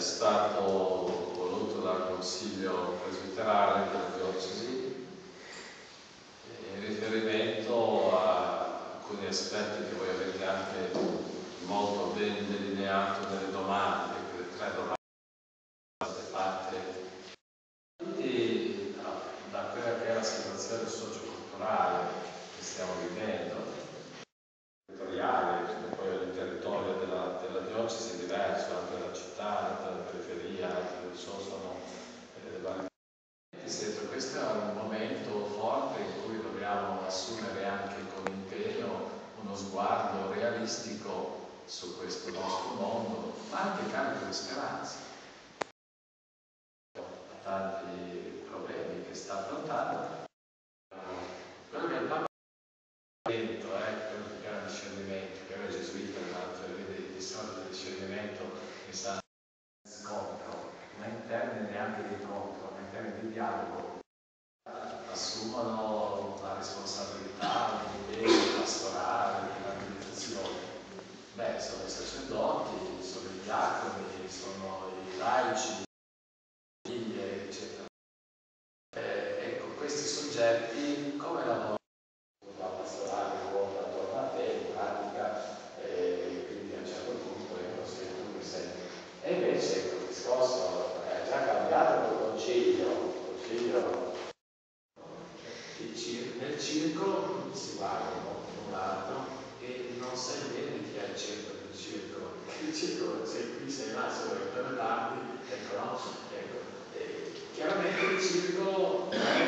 stato voluto dal Consiglio presbiterale della diocesi in riferimento a alcuni aspetti che voi avete anche molto ben delineato nelle domande, è della diocesi è diverso, città, anche la periferia, so, sono eh, detto, questo è un momento forte in cui dobbiamo assumere anche con impegno uno sguardo realistico su questo nostro mondo, ma anche carico di speranza. Tanti problemi che sta affrontando. Quello che il ha detto, eh, che era discernimento, che era gesuita, vede di solito il discernimento che scontro, non in termini neanche di incontro, ma in termini di dialogo, assumono la responsabilità, un impegno pastorale, di evangelizzazione. Beh, sono i sacerdoti, sono i diaconi, sono i laici, le famiglie, eccetera. Eh, ecco, questi soggetti come lavorano? La pastorale ruota attorno a te, in pratica, e quindi a un certo punto ecco, sei tu che sei. E invece ecco, il discorso è già cambiato col concilio, il concilio il cir- nel circo si guardano un l'altro e non sai bene chi è il centro del circolo sei qui, sei là, che per le parti, ecco no? Ecco, eh, chiaramente il avere